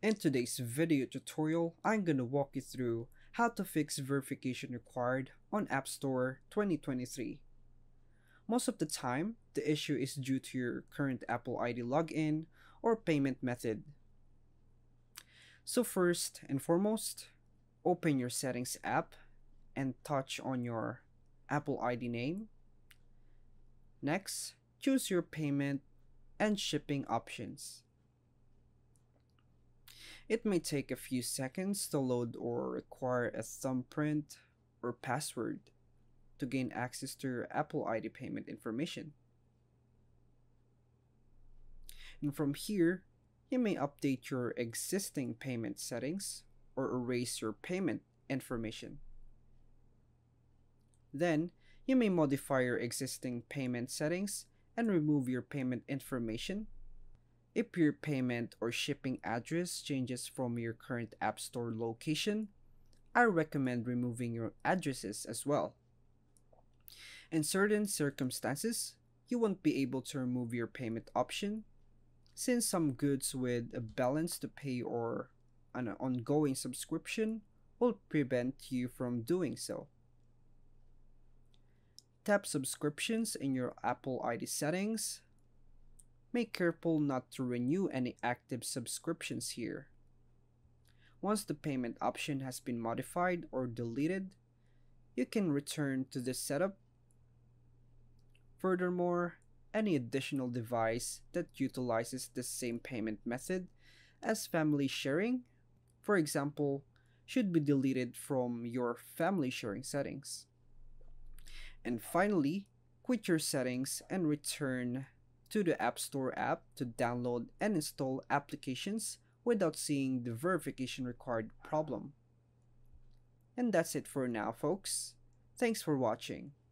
In today's video tutorial, I'm gonna walk you through how to fix verification required on App Store 2023. Most of the time, the issue is due to your current Apple ID login or payment method. So first and foremost, open your settings app and touch on your Apple ID name. Next, choose your payment and shipping options. It may take a few seconds to load or require a thumbprint or password to gain access to your Apple ID payment information. And from here, you may update your existing payment settings or erase your payment information. Then, you may modify your existing payment settings and remove your payment information if your payment or shipping address changes from your current App Store location, I recommend removing your addresses as well. In certain circumstances, you won't be able to remove your payment option since some goods with a balance to pay or an ongoing subscription will prevent you from doing so. Tap subscriptions in your Apple ID settings Make careful not to renew any active subscriptions here. Once the payment option has been modified or deleted, you can return to this setup. Furthermore, any additional device that utilizes the same payment method as family sharing, for example, should be deleted from your family sharing settings. And finally, quit your settings and return to the App Store app to download and install applications without seeing the verification required problem. And that's it for now folks. Thanks for watching.